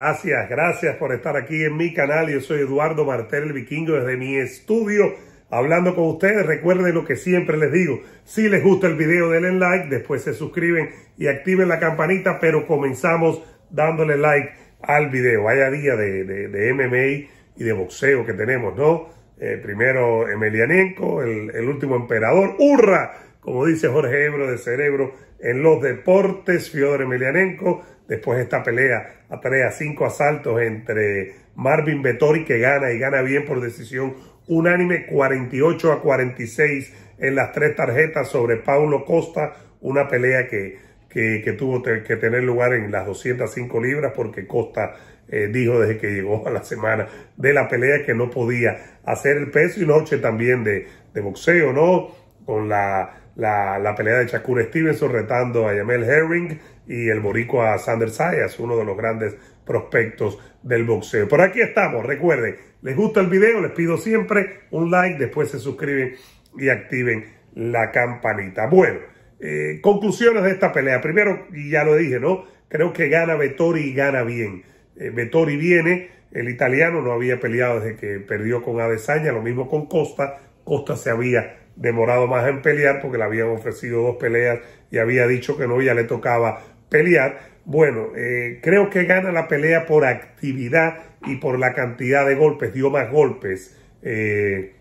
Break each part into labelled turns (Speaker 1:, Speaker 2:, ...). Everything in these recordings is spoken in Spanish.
Speaker 1: Gracias, gracias por estar aquí en mi canal. Yo soy Eduardo Martel, el vikingo, desde mi estudio, hablando con ustedes. Recuerden lo que siempre les digo. Si les gusta el video, denle like, después se suscriben y activen la campanita, pero comenzamos dándole like al video. Vaya día de, de, MMA y de boxeo que tenemos, ¿no? Eh, primero Emelianenko, el, el último emperador. ¡Hurra! Como dice Jorge Ebro de Cerebro en los deportes, Fyodor Emelianenko Después esta pelea a cinco asaltos entre Marvin Vettori que gana y gana bien por decisión unánime 48 a 46 en las tres tarjetas sobre Paulo Costa, una pelea que, que, tuvo que tener lugar en las 205 libras porque Costa eh, dijo desde que llegó a la semana de la pelea que no podía hacer el peso y noche también de, de boxeo, ¿no? Con la la, pelea de Shakur Stevenson retando a Yamel Herring y el boricua Sander Sayas, uno de los grandes prospectos del boxeo. Por aquí estamos, recuerden, les gusta el video, les pido siempre un like, después se suscriben y activen la campanita. Bueno, eh, conclusiones de esta pelea. Primero, y ya lo dije, ¿no? Creo que gana Vettori y gana bien. Eh, Vettori viene, el italiano no había peleado desde que perdió con Adesanya, lo mismo con Costa. Costa se había demorado más en pelear porque le habían ofrecido dos peleas y había dicho que no, ya le tocaba pelear. Bueno, eh, creo que gana la pelea por actividad y por la cantidad de golpes, dio más golpes. Eh,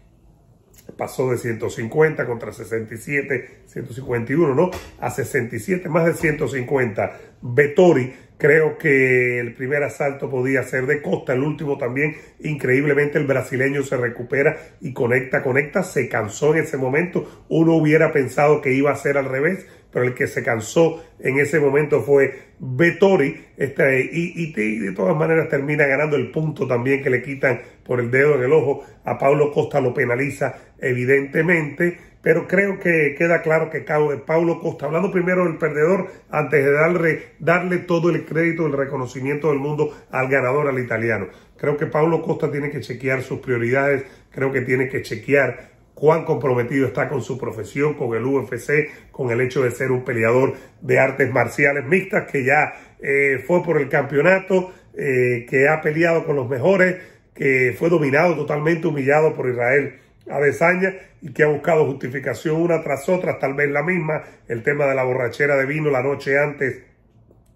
Speaker 1: pasó de 150 contra 67, 151, ¿no? A 67, más de 150. Vettori Creo que el primer asalto podía ser de Costa, el último también, increíblemente el brasileño se recupera y conecta, conecta, se cansó en ese momento, uno hubiera pensado que iba a ser al revés, pero el que se cansó en ese momento fue Vettori, este, y, de todas maneras termina ganando el punto también que le quitan por el dedo en el ojo, a Paulo Costa lo penaliza evidentemente, pero creo que queda claro que Paulo Costa, hablando primero del perdedor, antes de darle, darle todo el crédito, el reconocimiento del mundo al ganador, al italiano. Creo que Paulo Costa tiene que chequear sus prioridades, creo que tiene que chequear cuán comprometido está con su profesión, con el UFC, con el hecho de ser un peleador de artes marciales mixtas, que ya eh, fue por el campeonato, eh, que ha peleado con los mejores, que fue dominado totalmente, humillado por Israel Adesanya y que ha buscado justificación una tras otra, tal vez la misma, el tema de la borrachera de vino la noche antes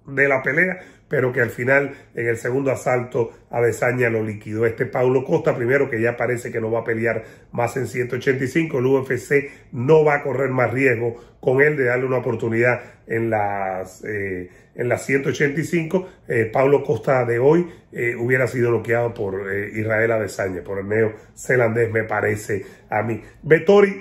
Speaker 1: de la pelea, pero que al final en el segundo asalto Adesanya lo liquidó. Este Paulo Costa, primero que ya parece que no va a pelear más en 185, el UFC no va a correr más riesgo con él de darle una oportunidad en las, eh, en las 185. Eh, Paulo Costa de hoy eh, hubiera sido bloqueado por Israel Adesanya, por el neozelandés me parece a mí. Vettori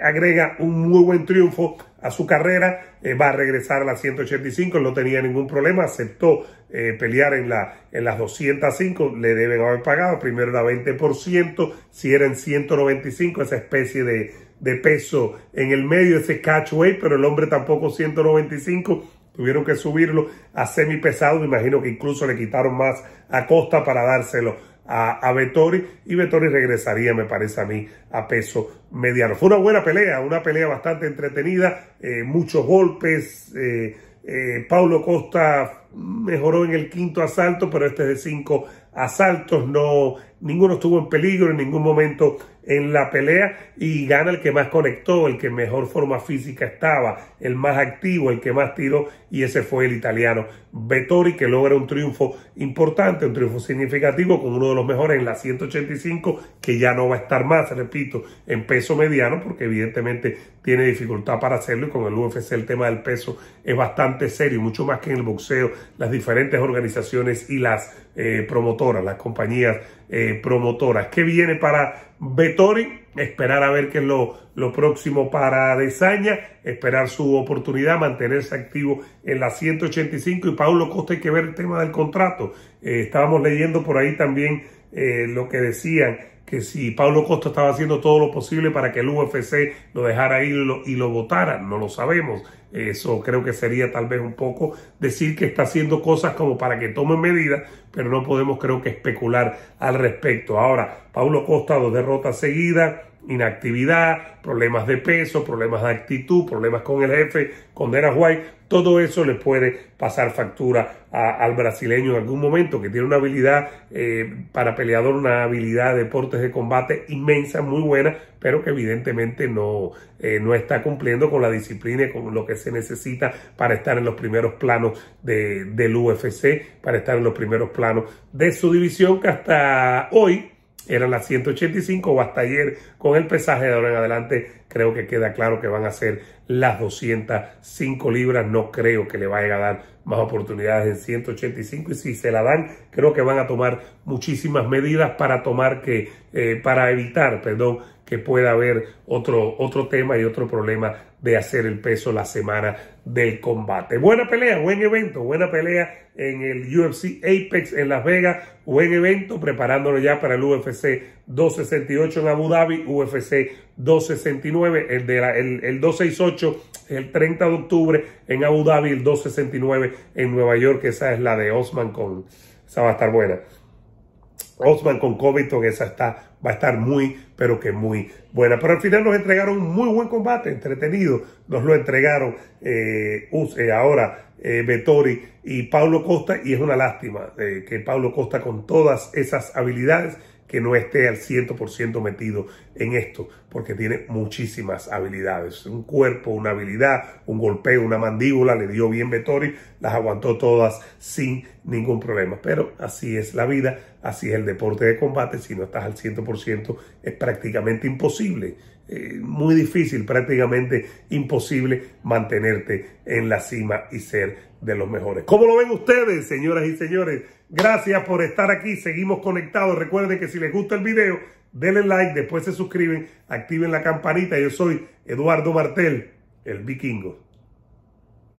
Speaker 1: agrega un muy buen triunfo a su carrera, eh, va a regresar a las 185, no tenía ningún problema, aceptó eh, pelear en, la, en las 205, le deben haber pagado, primero era 20%, si era en 195, esa especie de, de peso en el medio, ese catch weight, pero el hombre tampoco 195, tuvieron que subirlo a semi pesado, me imagino que incluso le quitaron más a Costa para dárselo a, a y Vettori regresaría, me parece a mí, a peso mediano. Fue una buena pelea, una pelea bastante entretenida, eh, muchos golpes. Eh, eh, Paulo Costa mejoró en el quinto asalto, pero este es de cinco asaltos, no, ninguno estuvo en peligro en ningún momento en la pelea y gana el que más conectó, el que mejor forma física estaba, el más activo, el que más tiró y ese fue el italiano Vettori que logra un triunfo importante, un triunfo significativo con uno de los mejores en la 185 que ya no va a estar más, repito, en peso mediano porque evidentemente tiene dificultad para hacerlo y con el UFC el tema del peso es bastante serio, mucho más que en el boxeo, las diferentes organizaciones y las eh, promotoras, las compañías eh, promotoras. ¿Qué viene para Vettori? Esperar a ver qué es lo, lo próximo para Desaña, esperar su oportunidad, mantenerse activo en la 185 y Paulo Costa hay que ver el tema del contrato. Eh, estábamos leyendo por ahí también eh, lo que decían que si Paulo Costa estaba haciendo todo lo posible para que el UFC lo dejara ir y lo votara, no lo sabemos. Eso creo que sería tal vez un poco decir que está haciendo cosas como para que tomen medidas, pero no podemos creo que especular al respecto. Ahora, Paulo Costa, dos derrotas seguidas, inactividad, problemas de peso, problemas de actitud, problemas con el jefe, con Dana White, todo eso le puede pasar factura al brasileño en algún momento, que tiene una habilidad eh, para peleador, una habilidad de deportes de combate inmensa, muy buena, pero que evidentemente no, eh, no está cumpliendo con la disciplina y con lo que se necesita para estar en los primeros planos de, del UFC, para estar en los primeros planos de su división, que hasta hoy eran las 185 o hasta ayer con el pesaje de ahora en adelante creo que queda claro que van a ser las 205 libras. No creo que le vaya a dar más oportunidades en 185 y si se la dan creo que van a tomar muchísimas medidas para tomar que eh, para evitar perdón que pueda haber otro, otro tema y otro problema de hacer el peso la semana del combate. Buena pelea, buen evento, buena pelea en el UFC Apex en Las Vegas, buen evento preparándolo ya para el UFC 268 en Abu Dhabi, UFC 269, el, de el, el 268 el 30 de octubre en Abu Dhabi, el 269 en Nueva York, esa es la de Osman con, esa va a estar buena. Osman con Covington, esa está, va a estar muy, pero que muy buena. Pero al final nos entregaron un muy buen combate, entretenido. Nos lo entregaron eh, eh ahora eh, y Paulo Costa, y es una lástima eh, que Paulo Costa con todas esas habilidades que no esté al 100% metido en esto, porque tiene muchísimas habilidades. Un cuerpo, una habilidad, un golpeo, una mandíbula, le dio bien Vettori, las aguantó todas sin ningún problema. Pero así es la vida, así es el deporte de combate, si no estás al 100% es prácticamente imposible. Eh, muy difícil, prácticamente imposible mantenerte en la cima y ser de los mejores. ¿Cómo lo ven ustedes, señoras y señores? Gracias por estar aquí. Seguimos conectados. Recuerden que si les gusta el video, denle like, después se suscriben, activen la campanita. Yo soy Eduardo Martel, el vikingo.